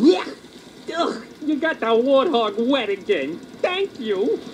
Yeah. Ugh, you got the warthog wet again. Thank you.